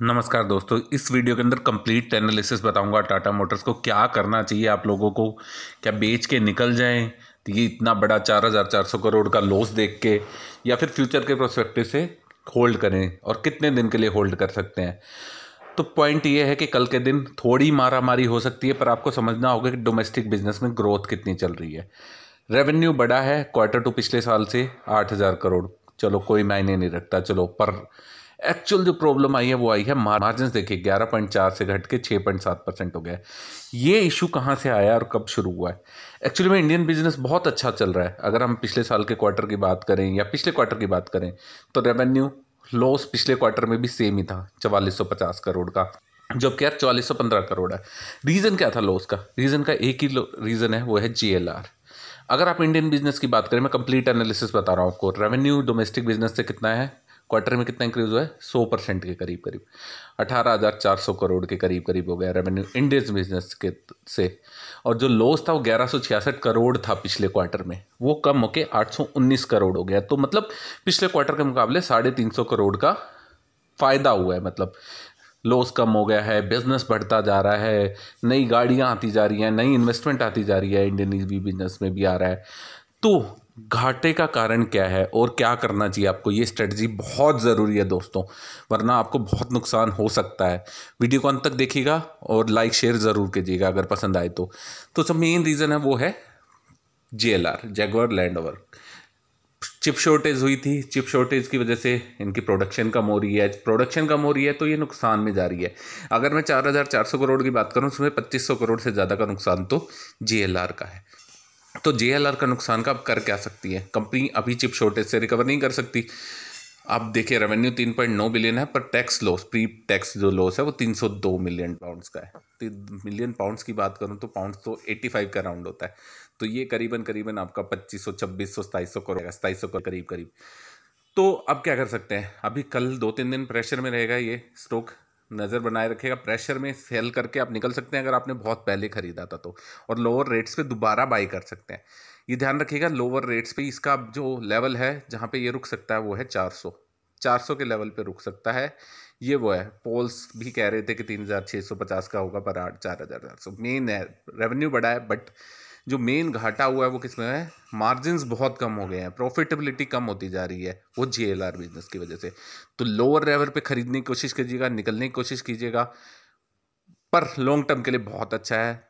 नमस्कार दोस्तों, इस वीडियो के अंदर कंप्लीट एनालिसिस बताऊँगा टाटा मोटर्स को क्या करना चाहिए आप लोगों को, क्या बेच के निकल जाएँ तो ये इतना बड़ा चार हज़ार चार सौ करोड़ का लॉस देख के, या फिर फ्यूचर के प्रोस्पेक्टिव से होल्ड करें और कितने दिन के लिए होल्ड कर सकते हैं। तो पॉइंट ये है कि कल के दिन थोड़ी मारा मारी हो सकती है, पर आपको समझना होगा कि डोमेस्टिक बिज़नेस में ग्रोथ कितनी चल रही है। रेवेन्यू बड़ा है क्वार्टर टू पिछले साल से आठ हज़ार करोड़। चलो कोई मायने नहीं रखता, चलो पर एक्चुअल जो प्रॉब्लम आई है, वो आई है मार्जिन देखिए, ग्यारह पॉइंट चार से घट के छः पॉइंट सात परसेंट हो गया ये इशू कहाँ से आया और कब शुरू हुआ है? एक्चुअली में इंडियन बिज़नेस बहुत अच्छा चल रहा है। अगर हम पिछले साल के क्वार्टर की बात करें या पिछले क्वार्टर की बात करें तो रेवेन्यू लॉस पिछले क्वार्टर में भी सेम ही था, चवालीस सौ पचास करोड़ का। जबकि यार चवालीस सौ पंद्रह करोड़ है। रीज़न क्या था लॉस का? रीज़न का एक ही रीज़न है, वो है जीएलआर अगर आप इंडियन बिज़नेस की बात करें, मैं कंप्लीट एनालिसिस बता रहा हूँ आपको। रेवेन्यू डोमेस्टिक बिज़नेस से कितना है? क्वार्टर में कितना इंक्रीज हुआ है? सौ परसेंट के करीब करीब अठारह हज़ार चार सौ करोड़ के करीब करीब हो गया रेवेन्यू इंडियन बिज़नेस के से। और जो लॉस था वो ग्यारह सौ छियासठ करोड़ था पिछले क्वार्टर में। वो कम होके आठ सौ उन्नीस करोड़ हो गया। तो मतलब पिछले क्वार्टर के मुकाबले साढ़े तीन सौ करोड़ का फ़ायदा हुआ है मतलब। लॉस कम हो गया है बिज़नेस बढ़ता जा रहा है, नई गाड़ियाँ आती जा रही हैं, नई इन्वेस्टमेंट आती जा रही है। इंडियन बिज़नेस में भी आ रहा है। तो घाटे का कारण क्या है और क्या करना चाहिए आपको? ये स्ट्रेटजी बहुत ज़रूरी है दोस्तों, वरना आपको बहुत नुकसान हो सकता है। वीडियो को अंत तक देखिएगा और लाइक शेयर ज़रूर कीजिएगा अगर पसंद आए तो। तो जो मेन रीज़न है वो है J L R Jaguar Land Rover chip shortage हुई थी चिप शॉर्टेज की वजह से इनकी प्रोडक्शन कम हो रही है। प्रोडक्शन कम हो रही है तो ये नुकसान में जा रही है। अगर मैं चार हज़ार चार सौ करोड़ की बात करूँ, उसमें पच्चीस सौ करोड़ से ज़्यादा का नुकसान तो जे का है। तो जेएलआर का नुकसान का कर क्या सकती है? कंपनी अभी चिप शॉर्टेज से रिकवर नहीं कर सकती। आप देखिए रेवेन्यू तीन पॉइंट नौ बिलियन है, पर टैक्स लॉस प्री टैक्स जो लॉस है, वो तीन सौ दो मिलियन पाउंड्स का है। तो मिलियन पाउंड्स की बात करूँ तो पाउंड्स तो एट्टी फाइव का राउंड होता है। तो ये करीबन करीबन आपका पच्चीस सौ, छब्बीस सौ, सताईस सौ करोड़ सताईस सौ करीब करीब। तो अब क्या कर सकते हैं? अभी कल दो तीन दिन प्रेशर में रहेगा ये स्टॉक नज़र बनाए रखेगा। प्रेशर में सेल करके आप निकल सकते हैं अगर आपने बहुत पहले ख़रीदा था तो। और लोअर रेट्स पे दोबारा बाई कर सकते हैं। ये ध्यान रखिएगा लोअर रेट्स पे इसका जो लेवल है, जहाँ पे ये रुक सकता है, वो है चार सौ। चार सौ के लेवल पे रुक सकता है। ये वो है पोल्स भी कह रहे थे कि तीन हज़ार छः सौ पचास का होगा पर आठ, चार हज़ार चार सौ। मेन है रेवेन्यू बढ़ा है बट जो मेन घाटा हुआ है वो किसमें है? मार्जिन बहुत कम हो गए हैं। प्रॉफिटेबिलिटी कम होती जा रही है वो जे बिज़नेस की वजह से। तो लोअर लेवल पे खरीदने की कोशिश कीजिएगा, निकलने की कोशिश कीजिएगा, पर लॉन्ग टर्म के लिए बहुत अच्छा है।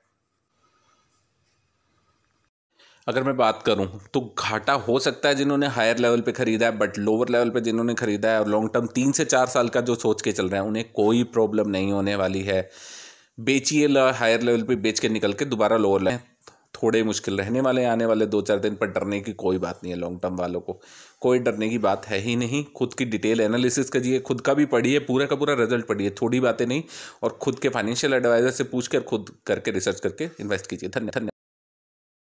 अगर मैं बात करूँ तो घाटा हो सकता है जिन्होंने हायर लेवल पे ख़रीदा है बट लोअर लेवल पे जिन्होंने ख़रीदा है, और लॉन्ग टर्म तीन से चार साल का जो सोच के चल रहे हैं, उन्हें कोई प्रॉब्लम नहीं होने वाली है। बेचिए हायर लेवल पे बेच के निकल के दोबारा लोअर लें थोड़े मुश्किल, रहने वाले, आने वाले दो चार दिन पर डरने की कोई बात नहीं है लॉन्ग टर्म वालों को। कोई डरने की बात है ही नहीं, खुद की डिटेल एनालिसिस करिए, खुद का भी पढ़िए, पूरा का पूरा रिज़ल्ट पढ़िए, थोड़ी बातें नहीं, और खुद के फाइनेंशियल एडवाइजर से पूछ कर खुद करके रिसर्च करके इन्वेस्ट कीजिए। धन्यवाद